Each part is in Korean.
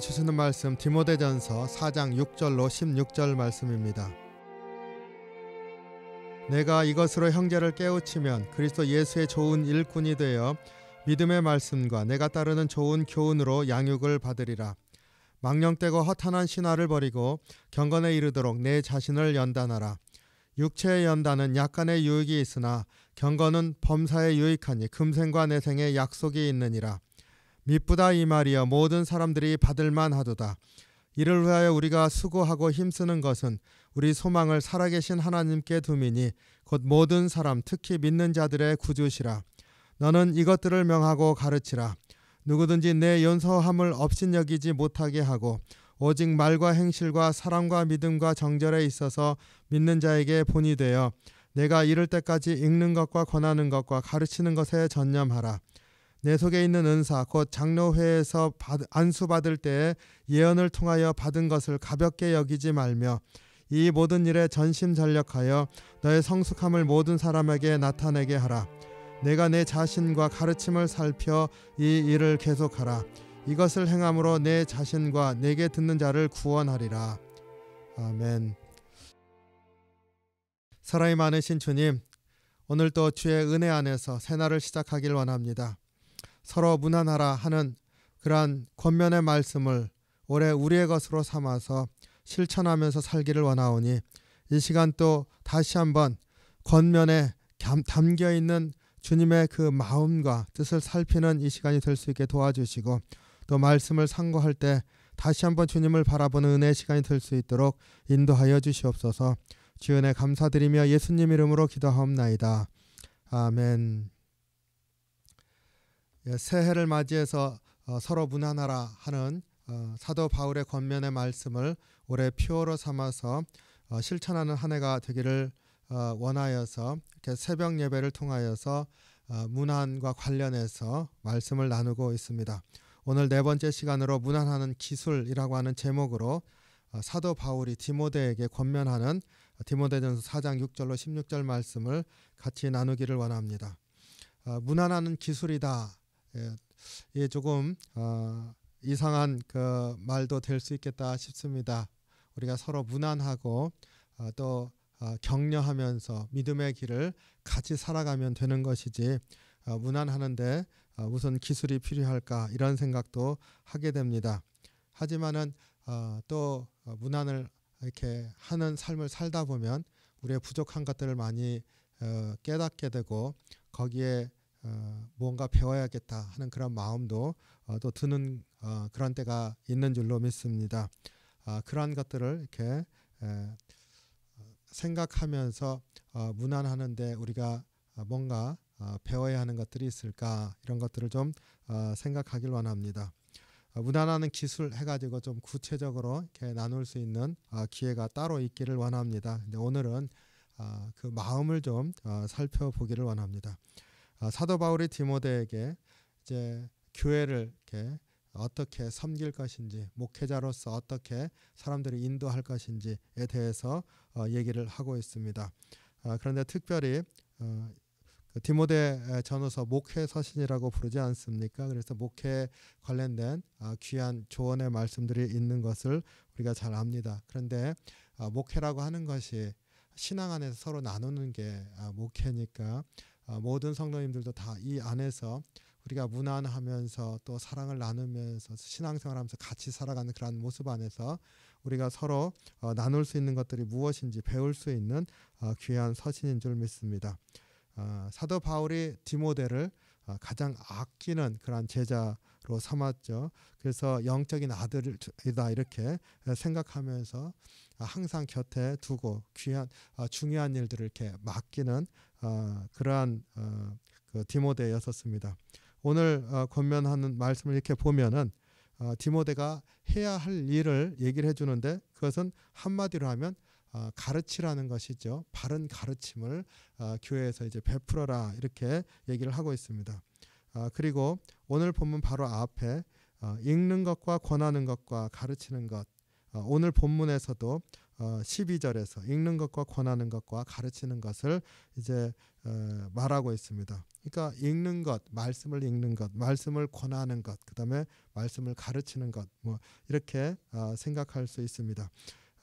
주시는 말씀 디모데전서 4장 6절로 16절 말씀입니다. 내가 이것으로 형제를 깨우치면 그리스도 예수의 좋은 일꾼이 되어 믿음의 말씀과 내가 따르는 좋은 교훈으로 양육을 받으리라. 망령되고 허탄한 신화를 버리고 경건에 이르도록 내 자신을 연단하라. 육체의 연단은 약간의 유익이 있으나 경건은 범사에 유익하니 금생과 내생에 약속이 있느니라. 미쁘다 이 말이여 모든 사람들이 받을 만 하도다. 이를 위하여 우리가 수고하고 힘쓰는 것은 우리 소망을 살아계신 하나님께 두미니 곧 모든 사람 특히 믿는 자들의 구주시라. 너는 이것들을 명하고 가르치라. 누구든지 내 연소함을 업신여기지 못하게 하고 오직 말과 행실과 사랑과 믿음과 정절에 있어서 믿는 자에게 본이 되어 내가 이를 때까지 읽는 것과 권하는 것과 가르치는 것에 전념하라. 내 속에 있는 은사 곧 장로회에서 안수 받을 때에 예언을 통하여 받은 것을 가볍게 여기지 말며 이 모든 일에 전심전력하여 너의 성숙함을 모든 사람에게 나타내게 하라. 내가 내 자신과 가르침을 살펴 이 일을 계속하라. 이것을 행함으로 내 자신과 내게 듣는 자를 구원하리라. 아멘. 사랑이 많으신 주님, 오늘도 주의 은혜 안에서 새날을 시작하길 원합니다. 서로 무난하라 하는 그러한 권면의 말씀을 올해 우리의 것으로 삼아서 실천하면서 살기를 원하오니 이 시간 또 다시 한번 권면에 담겨 있는 주님의 그 마음과 뜻을 살피는 이 시간이 될 수 있게 도와주시고 또 말씀을 상고할 때 다시 한번 주님을 바라보는 은혜의 시간이 될 수 있도록 인도하여 주시옵소서 주연의 감사드리며 예수님 이름으로 기도하옵나이다. 아멘. 예, 새해를 맞이해서 어, 서로 무난하라 하는 어, 사도 바울의 권면의 말씀을 올해 표어로 삼아서 어, 실천하는 한 해가 되기를 원하여서 이렇게 새벽 예배를 통하여서 문안과 관련해서 말씀을 나누고 있습니다. 오늘 네 번째 시간으로 문안하는 기술이라고 하는 제목으로 사도 바울이 디모데에게 권면하는 디모데전서 4장 6절로 16절 말씀을 같이 나누기를 원합니다. 문안하는 기술이다 예, 예 조금 어, 이상한 그 말도 될 수 있겠다 싶습니다. 우리가 서로 무난하고 어, 또 어, 격려하면서 믿음의 길을 같이 살아가면 되는 것이지 어, 무난하는데 어, 무슨 기술이 필요할까 이런 생각도 하게 됩니다. 하지만은 어, 또 어, 무난을 이렇게 하는 삶을 살다 보면 우리의 부족한 것들을 많이 어, 깨닫게 되고 거기에 어, 무언가 배워야겠다 하는 그런 마음도 어, 또 드는 어, 그런 때가 있는 줄로 믿습니다. 어, 그러한 것들을 이렇게 에, 생각하면서 어, 문안하는데 우리가 어, 뭔가 어, 배워야 하는 것들이 있을까 이런 것들을 좀 어, 생각하길 원합니다. 어, 문안하는 기술 해가지고 좀 구체적으로 이렇게 나눌 수 있는 어, 기회가 따로 있기를 원합니다. 근데 오늘은 어, 그 마음을 좀 어, 살펴보기를 원합니다. 아, 사도 바울이 디모데에게 이제 교회를 이렇게 어떻게 섬길 것인지 목회자로서 어떻게 사람들이 인도할 것인지에 대해서 어, 얘기를 하고 있습니다. 아, 그런데 특별히 어, 그 디모데 전후서 목회 서신이라고 부르지 않습니까? 그래서 목회 관련된 아, 귀한 조언의 말씀들이 있는 것을 우리가 잘 압니다. 그런데 목회라고 하는 것이 신앙 안에서 서로 나누는 게 목회니까 어, 모든 성도님들도 다 이 안에서 우리가 무난하면서 또 사랑을 나누면서 신앙생활하면서 같이 살아가는 그런 모습 안에서 우리가 서로 어, 나눌 수 있는 것들이 무엇인지 배울 수 있는 어, 귀한 서신인 줄 믿습니다. 사도 바울이 디모데를 가장 아끼는 그런 제자로 삼았죠. 그래서 영적인 아들이다 이렇게 생각하면서 항상 곁에 두고 귀한 중요한 일들을 이렇게 맡기는 어, 그러한 어, 그 디모데였었습니다. 오늘 어, 권면하는 말씀을 이렇게 보면은 어, 디모데가 해야 할 일을 얘기를 해주는데 그것은 한마디로 하면 어, 가르치라는 것이죠. 바른 가르침을 어, 교회에서 이제 베풀어라 이렇게 얘기를 하고 있습니다. 어, 그리고 오늘 본문 바로 앞에 어, 읽는 것과 권하는 것과 가르치는 것 어, 오늘 본문에서도 어, 12절에서 읽는 것과 권하는 것과 가르치는 것을 이제 어, 말하고 있습니다. 그러니까 읽는 것, 말씀을 읽는 것, 말씀을 권하는 것, 그다음에 말씀을 가르치는 것, 뭐 이렇게 어, 생각할 수 있습니다.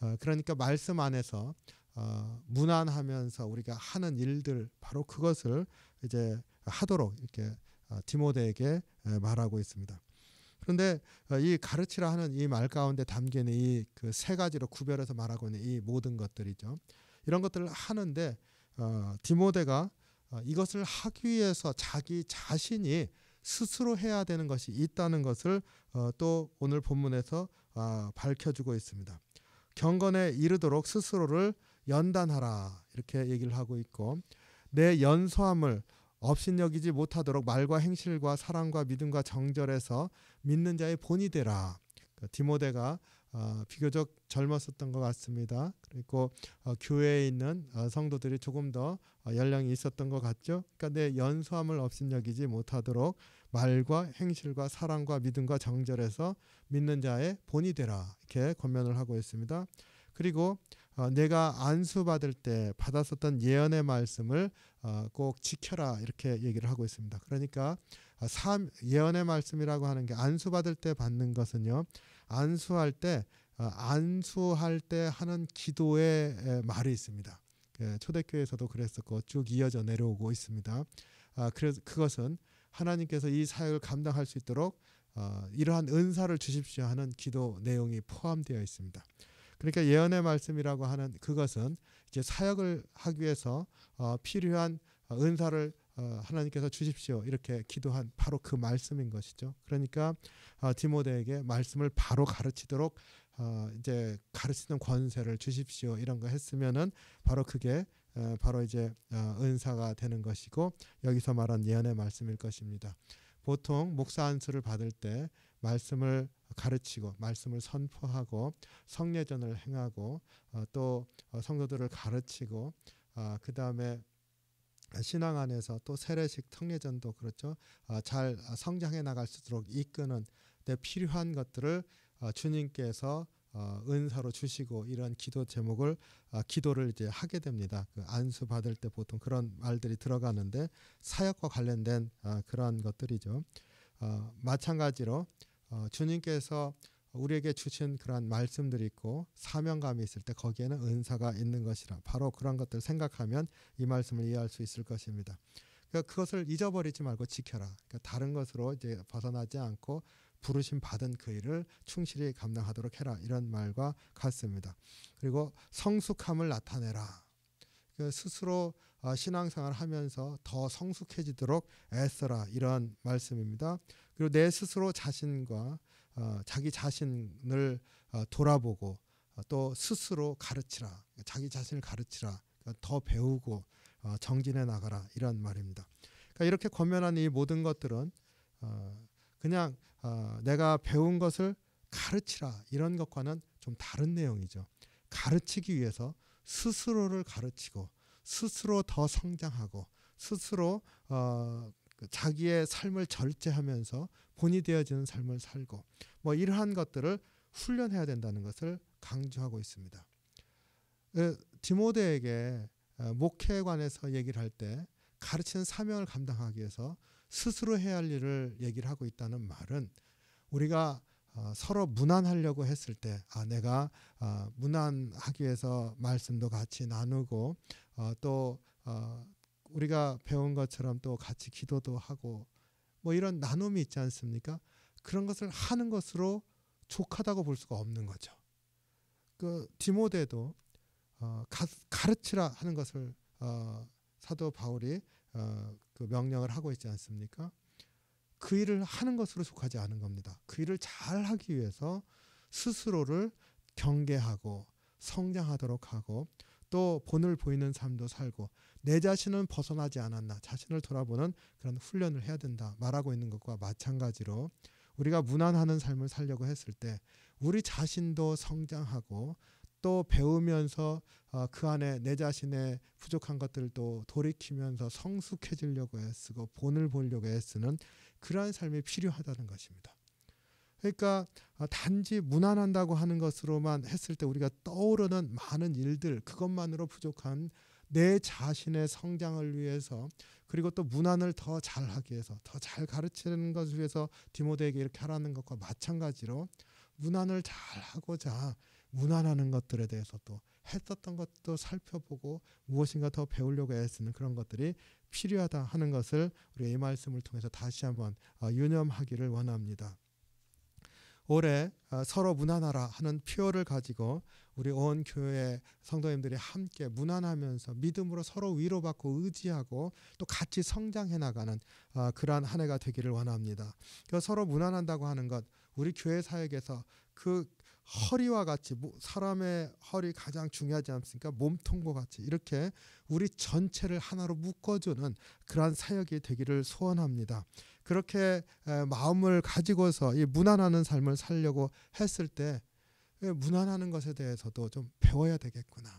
어, 그러니까 말씀 안에서 어, 무난하면서 우리가 하는 일들 바로 그것을 이제 하도록 이렇게 어, 디모데에게 말하고 있습니다. 그런데 어, 이 가르치라 하는 이 말 가운데 담기는 이 그 세 가지로 구별해서 말하고 있는 이 모든 것들이죠. 이런 것들을 하는데 어, 디모데가 어, 이것을 하기 위해서 자기 자신이 스스로 해야 되는 것이 있다는 것을 어, 또 오늘 본문에서 어, 밝혀주고 있습니다. 경건에 이르도록 스스로를 연단하라 이렇게 얘기를 하고 있고 내 연소함을 업신여기지 못하도록 말과 행실과 사랑과 믿음과 정절에서 믿는 자의 본이 되라. 그 디모데가 어, 비교적 젊었었던 것 같습니다. 그리고 어, 교회에 있는 어, 성도들이 조금 더 어, 연령이 있었던 것 같죠. 그러니까 내 연소함을 업신여기지 못하도록 말과 행실과 사랑과 믿음과 정절에서 믿는 자의 본이 되라 이렇게 권면을 하고 있습니다. 그리고 어, 내가 안수 받을 때 받았었던 예언의 말씀을 어, 꼭 지켜라 이렇게 얘기를 하고 있습니다. 그러니까 어, 삼, 예언의 말씀이라고 하는 게 안수 받을 때 받는 것은요. 안수할 때 어, 안수할 때 하는 기도의 말이 있습니다. 그 초대교회에서도 그랬었고 쭉 이어져 내려오고 있습니다. 아, 그래서 그것은 하나님께서 이 사역을 감당할 수 있도록 어, 이러한 은사를 주십시오 하는 기도 내용이 포함되어 있습니다. 그러니까 예언의 말씀이라고 하는 그것은 이제 사역을 하기 위해서 어, 필요한 은사를 어, 하나님께서 주십시오 이렇게 기도한 바로 그 말씀인 것이죠. 그러니까 어, 디모데에게 말씀을 바로 가르치도록 어, 이제 가르치는 권세를 주십시오 이런 거 했으면은 바로 그게 어, 바로 이제 어, 은사가 되는 것이고 여기서 말한 예언의 말씀일 것입니다. 보통 목사 안수를 받을 때 말씀을 가르치고 말씀을 선포하고 성례전을 행하고 어, 또 어, 성도들을 가르치고 어, 그 다음에 신앙 안에서 또 세례식 성례전도 그렇죠. 어, 잘 성장해 나갈 수 있도록 이끄는 데 필요한 것들을 어, 주님께서 어, 은사로 주시고 이런 기도 제목을 어, 기도를 이제 하게 됩니다. 그 안수 받을 때 보통 그런 말들이 들어가는데 사역과 관련된 어, 그런 것들이죠. 어, 마찬가지로 어, 주님께서 우리에게 주신 그런 말씀들이 있고 사명감이 있을 때 거기에는 은사가 있는 것이라 바로 그런 것들 생각하면 이 말씀을 이해할 수 있을 것입니다. 그러니까 그것을 잊어버리지 말고 지켜라. 그러니까 다른 것으로 이제 벗어나지 않고 부르심 받은 그 일을 충실히 감당하도록 해라 이런 말과 같습니다. 그리고 성숙함을 나타내라. 그 스스로 어, 신앙생활 하면서 더 성숙해지도록 애써라 이런 말씀입니다. 그리고 내 스스로 자신과 어, 자기 자신을 어, 돌아보고 어, 또 스스로 가르치라 자기 자신을 가르치라 그러니까 더 배우고 어, 정진해 나가라 이런 말입니다. 그러니까 이렇게 권면한 이 모든 것들은 어, 그냥 어, 내가 배운 것을 가르치라 이런 것과는 좀 다른 내용이죠. 가르치기 위해서 스스로를 가르치고 스스로 더 성장하고 스스로 어, 그 자기의 삶을 절제하면서 본이 되어지는 삶을 살고 뭐 이러한 것들을 훈련해야 된다는 것을 강조하고 있습니다. 그 디모데에게 어, 목회에 관해서 얘기를 할 때 가르치는 사명을 감당하기 위해서 스스로 해야 할 일을 얘기를 하고 있다는 말은 우리가 어, 서로 무난하려고 했을 때, 아, 내가 어, 무난하기 위해서 말씀도 같이 나누고, 어, 또 어, 우리가 배운 것처럼 또 같이 기도도 하고, 뭐 이런 나눔이 있지 않습니까? 그런 것을 하는 것으로 족하다고 볼 수가 없는 거죠. 그 디모데도 어, 가, 가르치라 하는 것을 어, 사도 바울이 어, 그 명령을 하고 있지 않습니까? 그 일을 하는 것으로 속하지 않은 겁니다. 그 일을 잘 하기 위해서 스스로를 경계하고 성장하도록 하고 또 본을 보이는 삶도 살고 내 자신은 벗어나지 않았나 자신을 돌아보는 그런 훈련을 해야 된다 말하고 있는 것과 마찬가지로 우리가 무난하는 삶을 살려고 했을 때 우리 자신도 성장하고 또 배우면서 어, 그 안에 내 자신의 부족한 것들도 돌이키면서 성숙해지려고 애쓰고 본을 보려고 애쓰는 그러한 삶이 필요하다는 것입니다. 그러니까 어, 단지 무난한다고 하는 것으로만 했을 때 우리가 떠오르는 많은 일들 그것만으로 부족한 내 자신의 성장을 위해서 그리고 또 문안을 더 잘하기 위해서 더 잘 가르치는 것을 위해서 디모데에게 이렇게 하라는 것과 마찬가지로 문안을 잘 하고자 문안하는 것들에 대해서 또 했었던 것도 살펴보고 무엇인가 더 배우려고 애쓰는 그런 것들이 필요하다 하는 것을 우리가 이 말씀을 통해서 다시 한번 어, 유념하기를 원합니다. 올해 어, 서로 문안하라 하는 표어를 가지고 우리 온 교회 성도님들이 함께 문안하면서 믿음으로 서로 위로받고 의지하고 또 같이 성장해 나가는 어, 그러한 한 해가 되기를 원합니다. 서로 문안한다고 하는 것 우리 교회 사역에서 그 허리와 같이 사람의 허리 가장 중요하지 않습니까? 몸통과 같이 이렇게 우리 전체를 하나로 묶어주는 그러한 사역이 되기를 소원합니다. 그렇게 마음을 가지고서 이 무난하는 삶을 살려고 했을 때 무난하는 것에 대해서도 좀 배워야 되겠구나.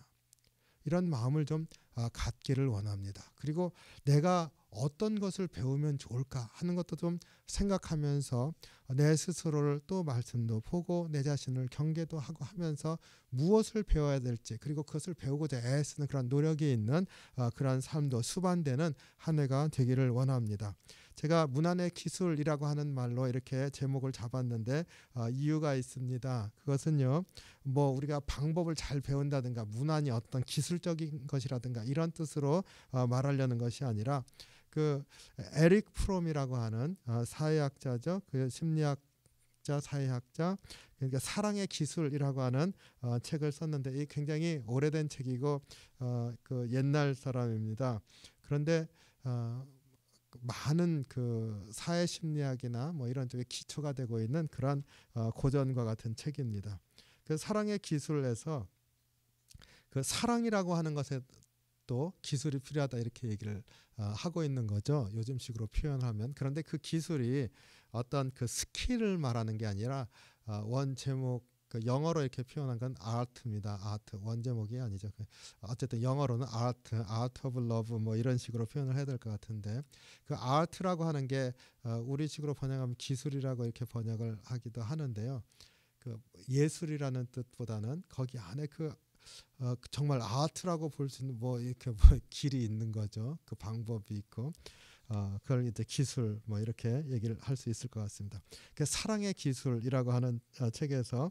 이런 마음을 좀 아, 갖기를 원합니다. 그리고 내가 어떤 것을 배우면 좋을까 하는 것도 좀 생각하면서 내 스스로를 또 말씀도 보고 내 자신을 경계도 하고 하면서 무엇을 배워야 될지 그리고 그것을 배우고자 애쓰는 그런 노력이 있는 어, 그러한 삶도 수반되는 한 해가 되기를 원합니다. 제가 문안의 기술이라고 하는 말로 이렇게 제목을 잡았는데 어, 이유가 있습니다. 그것은요, 뭐 우리가 방법을 잘 배운다든가 문안이 어떤 기술적인 것이라든가 이런 뜻으로 어, 말하려는 것이 아니라 그 에릭 프롬이라고 하는 어, 사회학자죠. 그 심리학 자, 사회학자. 그러니까 사랑의 기술이라고 하는 어, 책을 썼는데 이 굉장히 오래된 책이고 어, 그 옛날 사람입니다. 그런데 어, 많은 그 사회 심리학이나 뭐 이런 쪽에 기초가 되고 있는 그런 어, 고전과 같은 책입니다. 그 사랑의 기술에서 그 사랑이라고 하는 것에 또 기술이 필요하다 이렇게 얘기를 어, 하고 있는 거죠. 요즘식으로 표현하면 그런데 그 기술이 어떤 그 skill을 말하는 게 아니라 어, 원 제목 그 영어로 이렇게 표현한 건 art입니다. art 원 제목이 아니죠. 그 어쨌든 영어로는 art, art of love 뭐 이런 식으로 표현을 해야 될 것 같은데 그 아트라고 하는 게 어, 우리식으로 번역하면 기술이라고 이렇게 번역을 하기도 하는데요. 그 예술이라는 뜻보다는 거기 안에 그 어, 정말 아트라고 볼 수 있는 뭐 이렇게 뭐 길이 있는 거죠. 그 방법이 있고 어, 그걸 이제 기술 뭐 이렇게 얘기를 할 수 있을 것 같습니다. 그 사랑의 기술이라고 하는 어, 책에서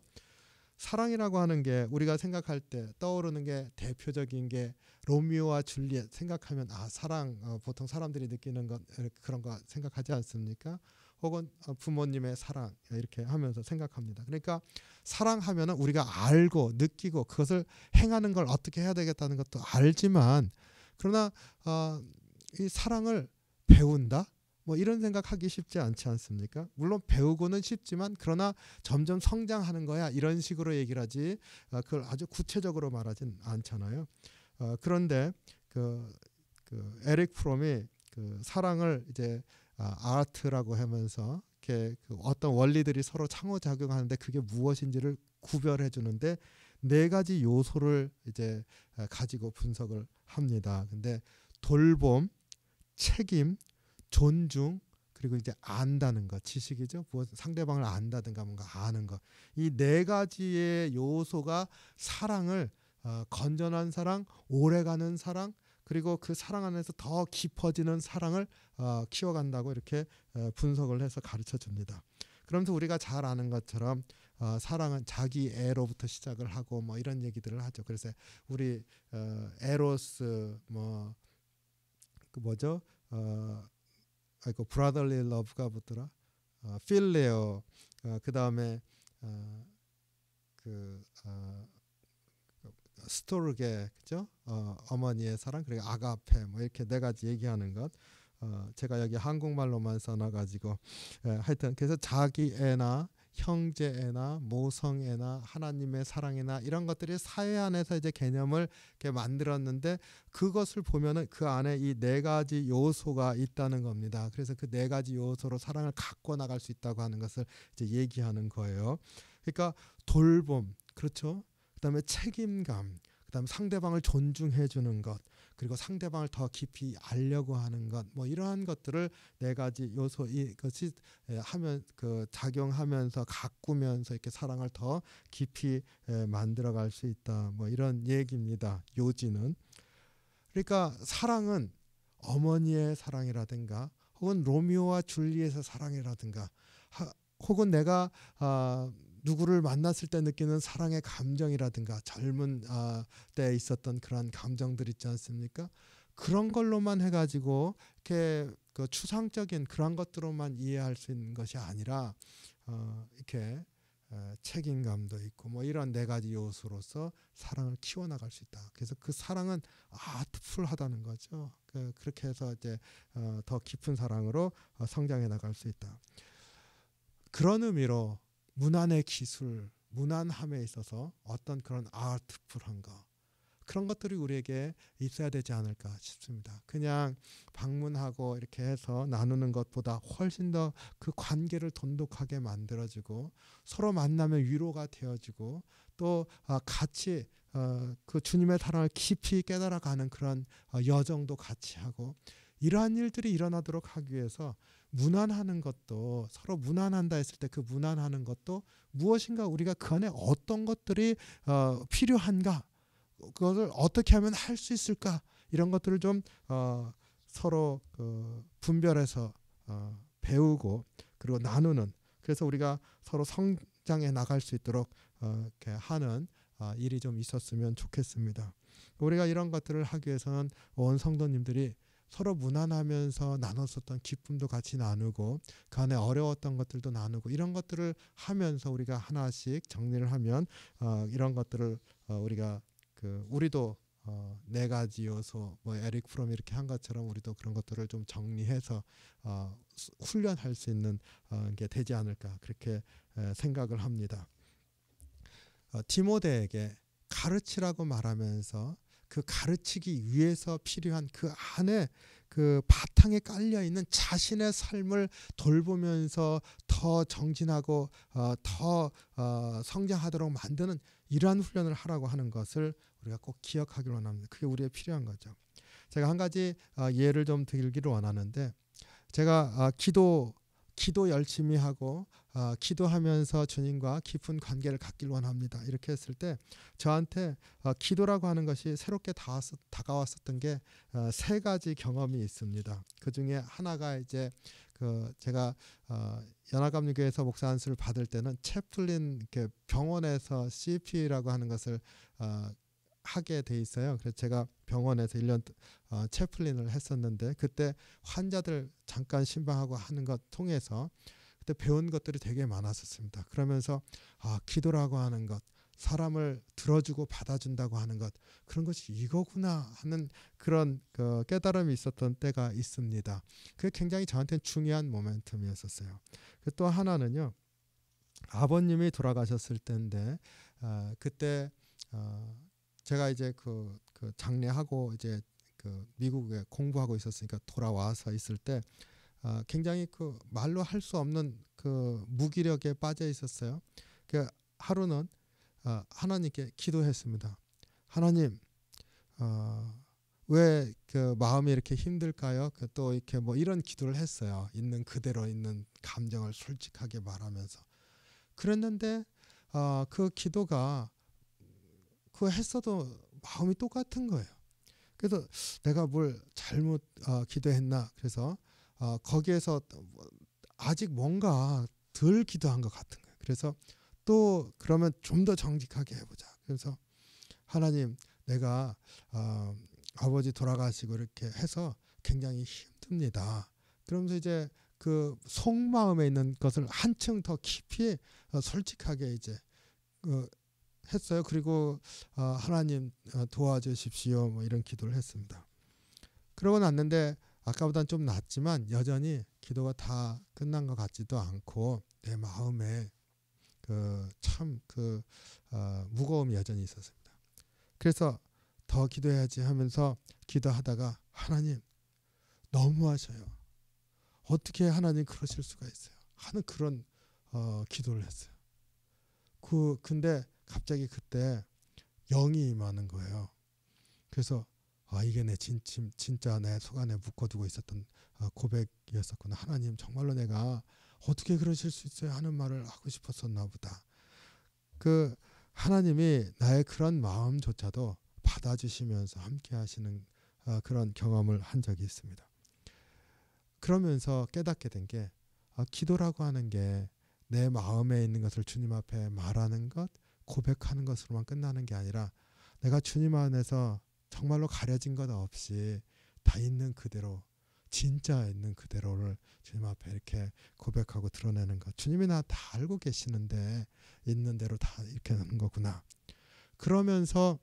사랑이라고 하는 게 우리가 생각할 때 떠오르는 게 대표적인 게 로미오와 줄리엣 생각하면 아 사랑 어, 보통 사람들이 느끼는 것 그런 거 생각하지 않습니까? 혹은 어, 부모님의 사랑 이렇게 하면서 생각합니다. 그러니까 사랑하면은 우리가 알고 느끼고 그것을 행하는 걸 어떻게 해야 되겠다는 것도 알지만 그러나 어, 이 사랑을 배운다 뭐 이런 생각하기 쉽지 않지 않습니까? 물론 배우고는 쉽지만 그러나 점점 성장하는 거야 이런 식으로 얘기를 하지 어, 그걸 아주 구체적으로 말하진 않잖아요. 어, 그런데 그, 그 에릭 프롬이 그 사랑을 이제 아, 아트라고 하면서 이렇게 그 어떤 원리들이 서로 상호작용하는데 그게 무엇인지를 구별해 주는데 네 가지 요소를 이제 아, 가지고 분석을 합니다. 근데 돌봄, 책임, 존중 그리고 이제 안다는 것 지식이죠. 무엇 상대방을 안다든가 뭔가 아는 것. 이 네 가지의 요소가 사랑을 어, 건전한 사랑, 오래가는 사랑, 그리고 그 사랑 안에서 더 깊어지는 사랑을 어, 키워간다고 이렇게 어, 분석을 해서 가르쳐 줍니다. 그러면서 우리가 잘 아는 것처럼 어, 사랑은 자기 애로부터 시작을 하고 뭐 이런 얘기들을 하죠. 그래서 우리 어, 에로스 뭐 그 뭐죠? 어, 아이고 brotherly love가 뭐더라. 어, 필레오 어, 그 다음에 어, 그 어, 스토르게 그죠? 어, 어머니의 사랑 그리고 아가페 뭐 이렇게 네 가지 얘기하는 것. 어, 제가 여기 한국말로만 써놔가지고 예, 하여튼 그래서 자기 애나 형제 애나 모성 애나 하나님의 사랑이나 이런 것들이 사회 안에서 이제 개념을 이렇게 만들었는데 그것을 보면은 그 안에 이 네 가지 요소가 있다는 겁니다. 그래서 그 네 가지 요소로 사랑을 갖고 나갈 수 있다고 하는 것을 이제 얘기하는 거예요. 그러니까 돌봄 그렇죠. 그다음에 책임감, 그다음에 상대방을 존중해 주는 것, 그리고 상대방을 더 깊이 알려고 하는 것, 뭐 이러한 것들을 네 가지 요소 이것이 하면 그 작용하면서 가꾸면서 이렇게 사랑을 더 깊이 만들어 갈 수 있다. 뭐 이런 얘기입니다. 요지는 그러니까 사랑은 어머니의 사랑이라든가 혹은 로미오와 줄리엣의 사랑이라든가 하, 혹은 내가 아, 누구를 만났을 때 느끼는 사랑의 감정이라든가 젊은 아, 때 있었던 그러한 감정들 있지 않습니까? 그런 걸로만 해가지고 이렇게 그 추상적인 그런 것들로만 이해할 수 있는 것이 아니라 어, 이렇게 어, 책임감도 있고 뭐 이런 네 가지 요소로서 사랑을 키워나갈 수 있다. 그래서 그 사랑은 아트풀하다는 거죠. 그, 그렇게 해서 이제 어, 더 깊은 사랑으로 어, 성장해 나갈 수 있다. 그런 의미로 문안의 기술, 문안함에 있어서 어떤 그런 아트풀한 거 그런 것들이 우리에게 있어야 되지 않을까 싶습니다. 그냥 방문하고 이렇게 해서 나누는 것보다 훨씬 더 그 관계를 돈독하게 만들어지고 서로 만나면 위로가 되어지고 또 아, 같이 어, 그 주님의 사랑을 깊이 깨달아가는 그런 어, 여정도 같이 하고 이러한 일들이 일어나도록 하기 위해서 무난하는 것도 서로 무난한다 했을 때 그 무난하는 것도 무엇인가 우리가 그 안에 어떤 것들이 어, 필요한가 그것을 어떻게 하면 할 수 있을까 이런 것들을 좀 어, 서로 그 분별해서 어, 배우고 그리고 나누는 그래서 우리가 서로 성장해 나갈 수 있도록 어, 이렇게 하는 어, 일이 좀 있었으면 좋겠습니다. 우리가 이런 것들을 하기 위해서는 온 성도님들이 서로 무난하면서 나눴었던 기쁨도 같이 나누고 그 안에 어려웠던 것들도 나누고 이런 것들을 하면서 우리가 하나씩 정리를 하면 어, 이런 것들을 어, 우리가 그 우리도 어, 네 가지 요소 뭐 에릭 프롬 이렇게 한 것처럼 우리도 그런 것들을 좀 정리해서 어, 훈련할 수 있는 어, 게 되지 않을까 그렇게 에, 생각을 합니다. 어, 디모데에게 가르치라고 말하면서 그 가르치기 위해서 필요한 그 안에 그 바탕에 깔려 있는 자신의 삶을 돌보면서 더 정진하고 어, 더 어, 성장하도록 만드는 이러한 훈련을 하라고 하는 것을 우리가 꼭 기억하기를 원합니다. 그게 우리의 필요한 거죠. 제가 한 가지 어, 예를 좀 들기를 원하는데 제가 어, 기도 기도 열심히 하고 어, 기도하면서 주님과 깊은 관계를 갖길 원합니다. 이렇게 했을 때 저한테 어, 기도라고 하는 것이 새롭게 다왔, 다가왔었던 게세 어, 가지 경험이 있습니다. 그 중에 하나가 이제 그 제가 어, 연합감리교회에서 목사 안수를 받을 때는 채플린 병원에서 CP라고 하는 것을 어, 하게 돼 있어요. 그래서 제가 병원에서 1년 어, 채플린을 했었는데 그때 환자들 잠깐 신방하고 하는 것 통해서 그때 배운 것들이 되게 많았었습니다. 그러면서 아 기도라고 하는 것, 사람을 들어주고 받아준다고 하는 것 그런 것이 이거구나 하는 그런 그 깨달음이 있었던 때가 있습니다. 그게 굉장히 저한테는 중요한 모멘텀이었었어요. 그또 하나는요. 아버님이 돌아가셨을 때인데 어, 그때 어, 제가 이제 그, 그 장례하고 이제 그 미국에 공부하고 있었으니까 돌아와서 있을 때 어, 굉장히 그 말로 할 수 없는 그 무기력에 빠져 있었어요. 그 하루는 어, 하나님께 기도했습니다. 하나님, 어, 왜그 마음이 이렇게 힘들까요? 그 또 이렇게 뭐 이런 기도를 했어요. 있는 그대로 있는 감정을 솔직하게 말하면서 그랬는데 어, 그 기도가 그 했어도 마음이 똑같은 거예요. 그래서 내가 뭘 잘못 어, 기도했나 그래서 어, 거기에서 아직 뭔가 덜 기도한 것 같은 거예요. 그래서 또 그러면 좀 더 정직하게 해보자. 그래서 하나님 내가 어, 아버지 돌아가시고 이렇게 해서 굉장히 힘듭니다. 그러면서 이제 그 속마음에 있는 것을 한층 더 깊이 어, 솔직하게 이제 그 했어요. 그리고 어, 하나님 어, 도와주십시오. 뭐 이런 기도를 했습니다. 그러고 났는데 아까보다는 좀 낫지만 여전히 기도가 다 끝난 것 같지도 않고 내 마음에 그 참그 그, 어, 무거움이 여전히 있었습니다. 그래서 더 기도해야지 하면서 기도하다가 하나님 너무하셔요. 어떻게 하나님 그러실 수가 있어요? 하는 그런 어, 기도를 했어요. 그 근데 갑자기 그때 영이 임하는 거예요. 그래서 아 이게 내 진, 진, 진짜 내 속 안에 묶어두고 있었던 아, 고백이었었구나. 하나님 정말로 내가 어떻게 그러실 수 있어요 하는 말을 하고 싶었었나 보다. 그 하나님이 나의 그런 마음조차도 받아주시면서 함께 하시는 아, 그런 경험을 한 적이 있습니다. 그러면서 깨닫게 된게 아, 기도라고 하는 게 내 마음에 있는 것을 주님 앞에 말하는 것, 고백하는 것으로만 끝나는 게 아니라 내가 주님 안에서 정말로 가려진 것 없이 다 있는 그대로 진짜 있는 그대로를 주님 앞에 이렇게 고백하고 드러내는 것. 주님이 나 다 알고 계시는데 있는 대로 다 이렇게 하는 거구나. 그러면서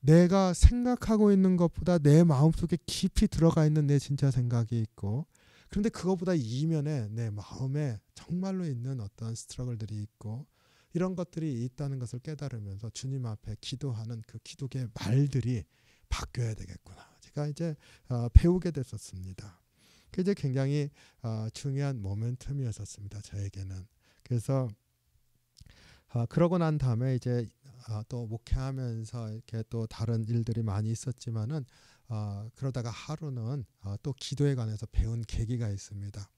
내가 생각하고 있는 것보다 내 마음속에 깊이 들어가 있는 내 진짜 생각이 있고 그런데 그것보다 이면에 내 마음에 정말로 있는 어떤 스트러글들이 있고 이런 것들이 있다는 것을 깨달으면서 주님 앞에 기도하는 그 기도의 말들이 바뀌어야 되겠구나. 제가 이제 어, 배우게 됐었습니다. 그 이제 굉장히 어, 중요한 모멘텀이었었습니다. 저에게는. 그래서 어, 그러고 난 다음에 이제 또 목회하면서 이렇게 또 다른 일들이 많이 있었지만은 어, 그러다가 하루는 어, 또 기도에 관해서 배운 계기가 있습니다.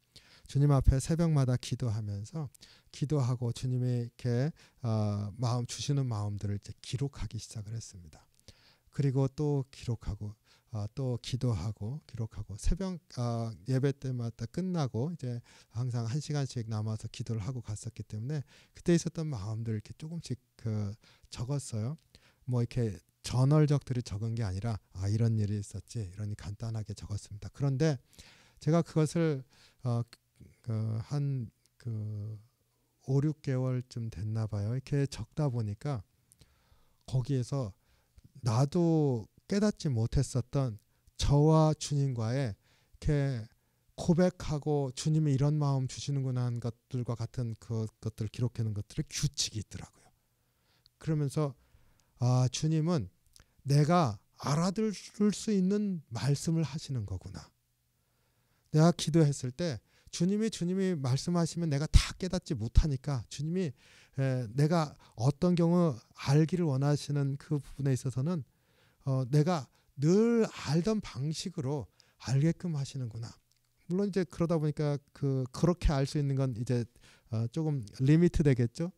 주님 앞에 새벽마다 기도하면서 기도하고 주님이 이렇게 어, 마음 주시는 마음들을 이제 기록하기 시작을 했습니다. 그리고 또 기록하고 어, 또 기도하고 기록하고 새벽 어, 예배 때마다 끝나고 이제 항상 한 시간씩 남아서 기도를 하고 갔었기 때문에 그때 있었던 마음들 이렇게 조금씩 그 적었어요. 뭐 이렇게 저널적들이 적은 게 아니라 아 이런 일이 있었지 이러니 간단하게 적었습니다. 그런데 제가 그것을 어, 그, 한그 5, 6개월쯤 됐나 봐요. 이렇게 적다 보니까 거기에서 나도 깨닫지 못했었던 저와 주님과의 이렇게 고백하고 주님이 이런 마음 주시는구나 하는 것들과 같은 그 것들을 기록해 놓은 것들의 규칙이 있더라고요. 그러면서 아 주님은 내가 알아들을 수 있는 말씀을 하시는 거구나. 내가 기도했을 때 주님이 주님이 말씀하시면 내가 다 깨닫지 못하니까 주님이 에, 내가 어떤 경우 알기를 원하시는 그 부분에 있어서는 어, 내가 늘 알던 방식으로 알게끔 하시는구나. 물론 이제 그러다 보니까 그 그렇게 알 수 있는 건 이제 어, 조금 limit 되겠죠.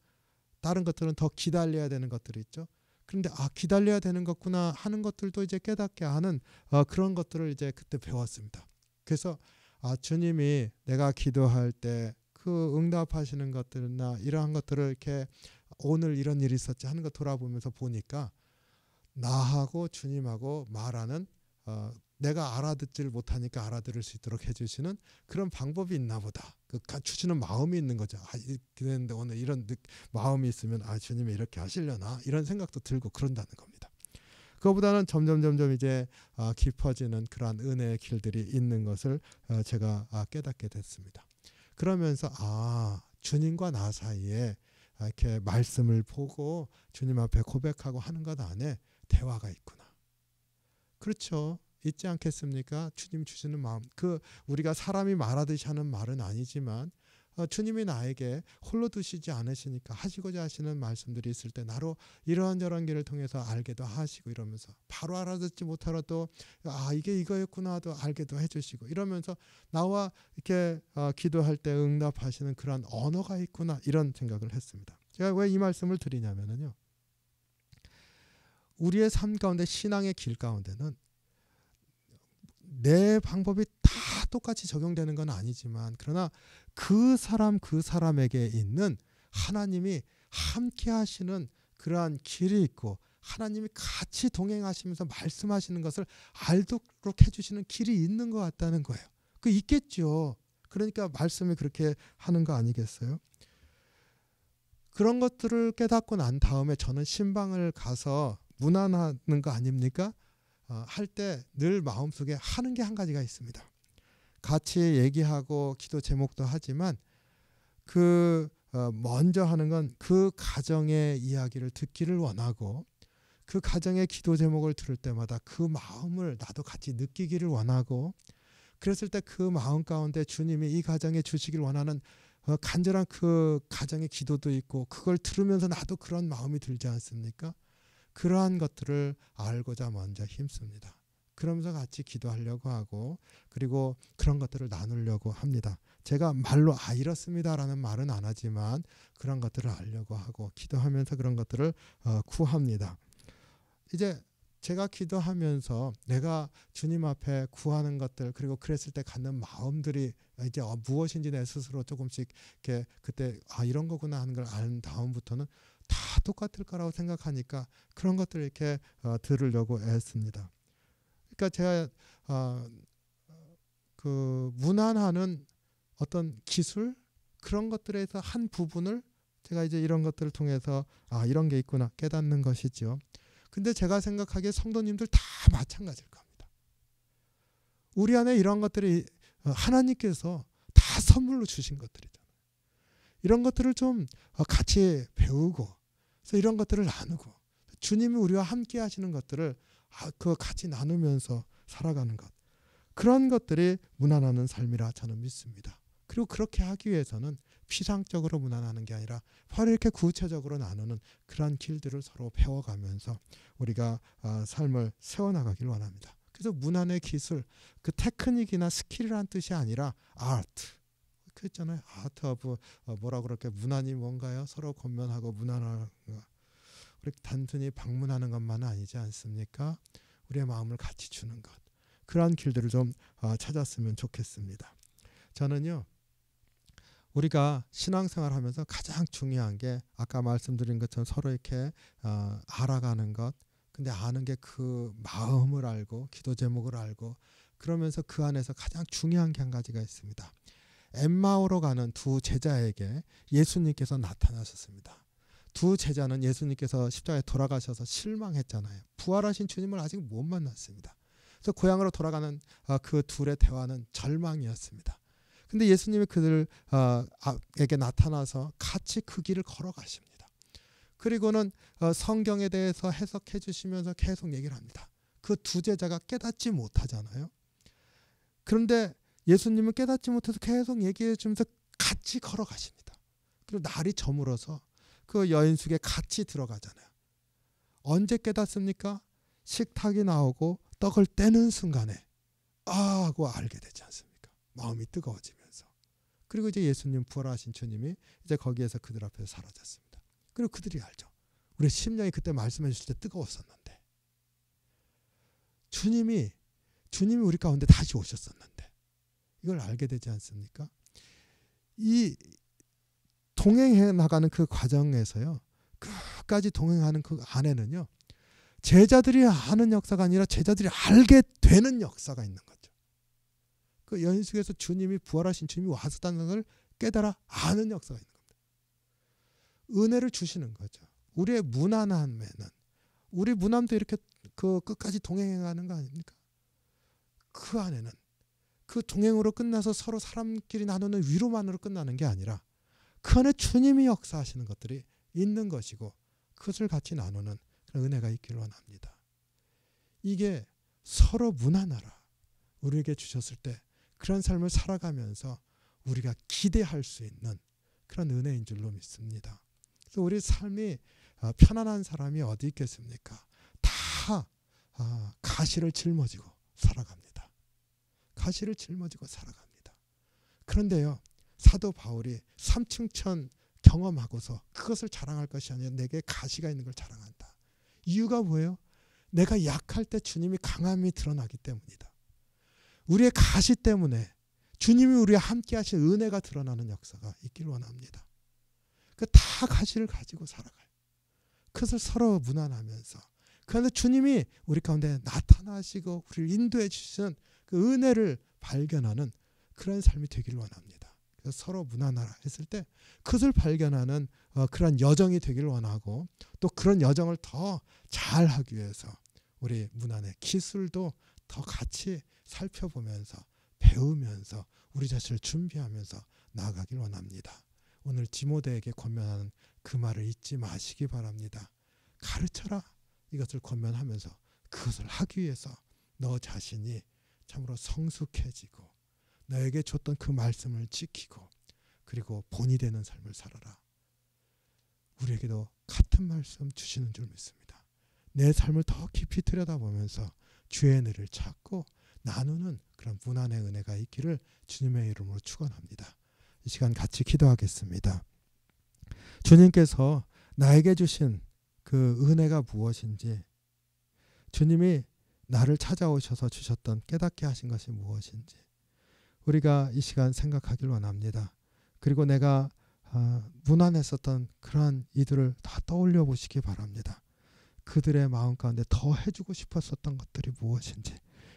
다른 것들은 더 기다려야 되는 것들이 있죠. 그런데 아 기다려야 되는 것구나 하는 것들도 이제 깨닫게 하는 어, 그런 것들을 이제 그때 배웠습니다. 그래서 아 주님이 내가 기도할 때 그 응답하시는 것들이나 이러한 것들을 이렇게 오늘 이런 일이 있었지 하는 거 돌아보면서 보니까 나하고 주님하고 말하는 어, 내가 알아듣지를 못하니까 알아들을 수 있도록 해주시는 그런 방법이 있나 보다. 그 주시는 마음이 있는 거죠. 아, 그랬는데 오늘 이런 마음이 있으면 아 주님이 이렇게 하시려나 이런 생각도 들고 그런다는 겁니다. 그거보다는 점점 점점 이제 아, 깊어지는 그러한 은혜의 길들이 있는 것을 어, 제가 아, 깨닫게 됐습니다. 그러면서 아 주님과 나 사이에 이렇게 말씀을 보고 주님 앞에 고백하고 하는 것 안에 대화가 있구나. 그렇죠. 있지 않겠습니까? 주님 주시는 마음. 그 우리가 사람이 말하듯이 하는 말은 아니지만 어, 주님이 나에게 홀로 두시지 않으시니까 하시고자 하시는 말씀들이 있을 때 나로 이러한저러한 길을 통해서 알게도 하시고 이러면서 바로 알아듣지 못하라도 아 이게 이거였구나도 알게도 해주시고 이러면서 나와 이렇게 어, 기도할 때 응답하시는 그러한 언어가 있구나 이런 생각을 했습니다. 제가 왜 이 말씀을 드리냐면은요. 우리의 삶 가운데 신앙의 길 가운데는 내 방법이 다 똑같이 적용되는 건 아니지만 그러나 그 사람 그 사람에게 있는 하나님이 함께 하시는 그러한 길이 있고 하나님이 같이 동행하시면서 말씀하시는 것을 알도록 해주시는 길이 있는 것 같다는 거예요. 그 있겠죠. 그러니까 말씀이 그렇게 하는 거 아니겠어요? 그런 것들을 깨닫고 난 다음에 저는 신방을 가서 문안하는 거 아닙니까? 어, 할때 늘 마음속에 하는 게 한 가지가 있습니다. 같이 얘기하고 기도 제목도 하지만 그 어, 먼저 하는 건 그 가정의 이야기를 듣기를 원하고 그 가정의 기도 제목을 들을 때마다 그 마음을 나도 같이 느끼기를 원하고 그랬을 때 그 마음 가운데 주님이 이 가정에 주시길 원하는 어, 간절한 그 가정의 기도도 있고 그걸 들으면서 나도 그런 마음이 들지 않습니까? 그러한 것들을 알고자 먼저 힘씁니다. 그러면서 같이 기도하려고 하고 그리고 그런 것들을 나누려고 합니다. 제가 말로 아 이렇습니다라는 말은 안 하지만 그런 것들을 알려고 하고 기도하면서 그런 것들을 어, 구합니다. 이제 제가 기도하면서 내가 주님 앞에 구하는 것들 그리고 그랬을 때 갖는 마음들이 이제 어, 무엇인지 내 스스로 조금씩 이렇게 그때 아 이런 거구나 하는 걸 아는 다음부터는 다 똑같을 거라고 생각하니까 그런 것들을 이렇게 어, 들으려고 애씁니다. 그러니까 제가 어, 그 문안하는 어떤 기술 그런 것들에서 한 부분을 제가 이제 이런 것들을 통해서 아 이런 게 있구나 깨닫는 것이지요. 근데 제가 생각하기에 성도님들 다 마찬가지일 겁니다. 우리 안에 이런 것들이 어, 하나님께서 다 선물로 주신 것들이잖아요. 이런 것들을 좀 어, 같이 배우고 그래서 이런 것들을 나누고 주님이 우리와 함께 하시는 것들을 아, 그 같이 나누면서 살아가는 것 그런 것들이 문안하는 삶이라 저는 믿습니다. 그리고 그렇게 하기 위해서는 피상적으로 문안하는 게 아니라 바로 이렇게 구체적으로 나누는 그러한 길들을 서로 배워가면서 우리가 아, 삶을 세워나가길 원합니다. 그래서 문안의 기술, 그 테크닉이나 스킬이란 뜻이 아니라 아트. 그랬잖아요. Art of 어, 뭐라 그렇게 문안이 뭔가요? 서로 권면하고 문안하 는 우리 단순히 방문하는 것만은 아니지 않습니까? 우리의 마음을 같이 주는 것. 그러한 길들을 좀 어, 찾았으면 좋겠습니다. 저는요. 우리가 신앙생활 하면서 가장 중요한 게 아까 말씀드린 것처럼 서로 이렇게 어, 알아가는 것. 근데 아는 게 그 마음을 알고 기도 제목을 알고 그러면서 그 안에서 가장 중요한 게 한 가지가 있습니다. 엠마오로 가는 두 제자에게 예수님께서 나타나셨습니다. 두 제자는 예수님께서 십자가에 돌아가셔서 실망했잖아요. 부활하신 주님을 아직 못 만났습니다. 그래서 고향으로 돌아가는 어, 그 둘의 대화는 절망이었습니다. 근데 예수님이 그들에게 어, 나타나서 같이 그 길을 걸어가십니다. 그리고는 어, 성경에 대해서 해석해 주시면서 계속 얘기를 합니다. 그 두 제자가 깨닫지 못하잖아요. 그런데 예수님은 깨닫지 못해서 계속 얘기해 주면서 같이 걸어가십니다. 그리고 날이 저물어서 그 여인숙에 같이 들어가잖아요. 언제 깨닫습니까? 식탁이 나오고 떡을 떼는 순간에 아 하고 알게 되지 않습니까? 마음이 뜨거워지면서. 그리고 이제 예수님 부활하신 주님이 이제 거기에서 그들 앞에서 사라졌습니다. 그리고 그들이 알죠. 우리 심령이 그때 말씀해 주실 때 뜨거웠었는데 주님이 주님이 우리 가운데 다시 오셨었는데 이걸 알게 되지 않습니까? 이 동행해 나가는 그 과정에서요. 끝까지 동행하는 그 안에는요. 제자들이 아는 역사가 아니라 제자들이 알게 되는 역사가 있는 거죠. 그 연속에서 주님이 부활하신 주님이 와서다는 걸 깨달아 아는 역사가 있는 겁니다. 은혜를 주시는 거죠. 우리의 무난함에는 우리 무남도 이렇게 그 끝까지 동행해 가는 거 아닙니까? 그 안에는 그 동행으로 끝나서 서로 사람끼리 나누는 위로만으로 끝나는 게 아니라 그 안에 주님이 역사하시는 것들이 있는 것이고 그것을 같이 나누는 그런 은혜가 있기를 원합니다. 이게 서로 무난하라 우리에게 주셨을 때 그런 삶을 살아가면서 우리가 기대할 수 있는 그런 은혜인 줄로 믿습니다. 그래서 우리 삶이 어, 편안한 사람이 어디 있겠습니까? 다 어, 가시를 짊어지고 살아갑니다. 가시를 짊어지고 살아갑니다. 그런데요, 사도 바울이 삼층천 경험하고서 그것을 자랑할 것이 아니라 내게 가시가 있는 걸 자랑한다. 이유가 뭐예요? 내가 약할 때 주님이 강함이 드러나기 때문이다. 우리의 가시 때문에 주님이 우리와 함께 하신 은혜가 드러나는 역사가 있길 원합니다. 그 다 가시를 가지고 살아가요. 그것을 서로 무난하면서 그런데 주님이 우리 가운데 나타나시고 우리를 인도해 주시는 그 은혜를 발견하는 그런 삶이 되길 원합니다. 서로 무난하라 했을 때 그것을 발견하는 어, 그런 여정이 되기를 원하고 또 그런 여정을 더 잘하기 위해서 우리 문안의 기술도 더 같이 살펴보면서 배우면서 우리 자신을 준비하면서 나아가길 원합니다. 오늘 디모데에게 권면하는 그 말을 잊지 마시기 바랍니다. 가르쳐라 이것을 권면하면서 그것을 하기 위해서 너 자신이 참으로 성숙해지고 너에게 줬던 그 말씀을 지키고 그리고 본이 되는 삶을 살아라. 우리에게도 같은 말씀 주시는 줄 믿습니다. 내 삶을 더 깊이 들여다보면서 주의 은혜를 찾고 나누는 그런 무난의 은혜가 있기를 주님의 이름으로 축원합니다. 이 시간 같이 기도하겠습니다. 주님께서 나에게 주신 그 은혜가 무엇인지 주님이 나를 찾아오셔서 주셨던 깨닫게 하신 것이 무엇인지 우리가 이 시간 생각하길 원합니다. 그리고 내가 아, 무난했었던 그러한 이들을 다 떠올려 보시기 바랍니다. 그들의 마음 가운데 더 해주고 싶었었던 것들이 무엇인지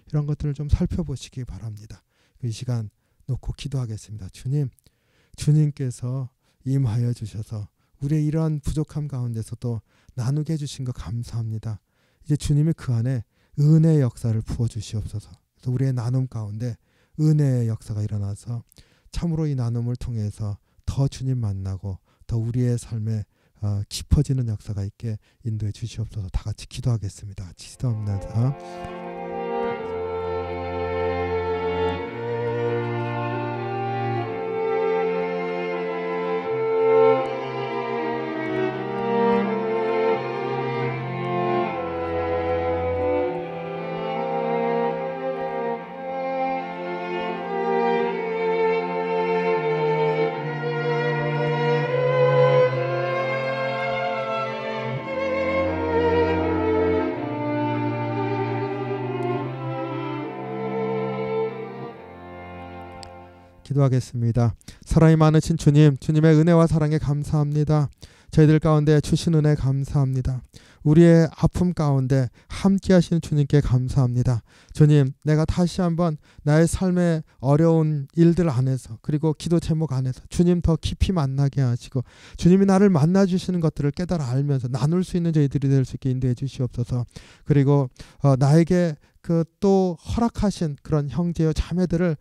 이런 것들을 좀 살펴보시기 바랍니다. 이 시간 놓고 기도하겠습니다. 주님, 주님께서 임하여 주셔서 우리의 이러한 부족함 가운데서도 나누게 해주신 것 감사합니다. 이제 주님이 그 안에 은혜의 역사를 부어 주시옵소서. 그래서 우리의 나눔 가운데 은혜의 역사가 일어나서 참으로 이 나눔을 통해서 더 주님 만나고 더 우리의 삶에 어, 깊어지는 역사가 있게 인도해 주시옵소서. 다 같이 기도하겠습니다. 기도합니다. 기도하겠습니다. 사랑이 많으신 주님, 주님의 은혜와 사랑에 감사합니다. 저희들 가운데 주신 은혜 감사합니다. 우리의 아픔 가운데 함께 하시는 주님께 감사합니다. 주님, 내가 다시 한번 나의 삶의 어려운 일들 안에서 그리고 기도 제목 안에서 주님 더 깊이 만나게 하시고 주님이 나를 만나 주시는 것들을 깨달아 알면서 나눌 수 있는 저희들이 될 수 있게 인도해 주시옵소서. 그리고 어, 나에게 그 또 허락하신 그런 형제여 자매들을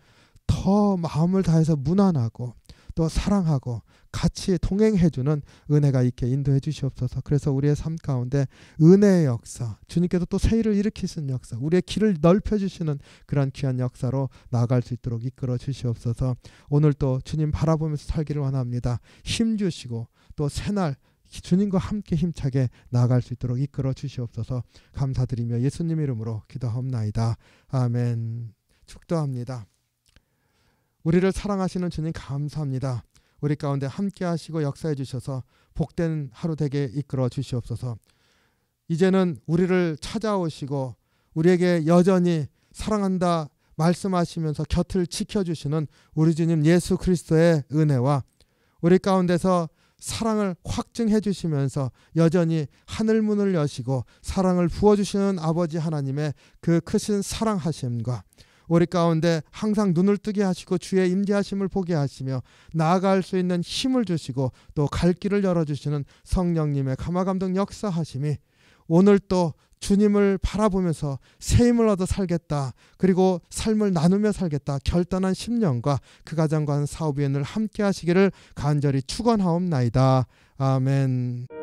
더 마음을 다해서 무난하고 또 사랑하고 같이 동행해주는 은혜가 있게 인도해 주시옵소서. 그래서 우리의 삶 가운데 은혜의 역사, 주님께서 또 새일을 일으키신 역사, 우리의 길을 넓혀 주시는 그러한 귀한 역사로 나아갈 수 있도록 이끌어 주시옵소서. 오늘 또 주님 바라보면서 살기를 원합니다. 힘 주시고 또 새날 주님과 함께 힘차게 나아갈 수 있도록 이끌어 주시옵소서. 감사드리며 예수님 이름으로 기도하옵나이다. 아멘. 축도합니다. 우리를 사랑하시는 주님 감사합니다. 우리 가운데 함께 하시고 역사해 주셔서 복된 하루 되게 이끌어 주시옵소서. 이제는 우리를 찾아오시고 우리에게 여전히 사랑한다 말씀하시면서 곁을 지켜주시는 우리 주님 예수 그리스도의 은혜와 우리 가운데서 사랑을 확증해 주시면서 여전히 하늘 문을 여시고 사랑을 부어 주시는 아버지 하나님의 그 크신 사랑하심과 우리 가운데 항상 눈을 뜨게 하시고 주의 임재하심을 보게 하시며 나아갈 수 있는 힘을 주시고 또 갈 길을 열어주시는 성령님의 감화감동 역사하심이 오늘 또 주님을 바라보면서 새 힘을 얻어 살겠다. 그리고 삶을 나누며 살겠다. 결단한 심령과 그 가정과 사업위원을 함께 하시기를 간절히 축원하옵나이다. 아멘.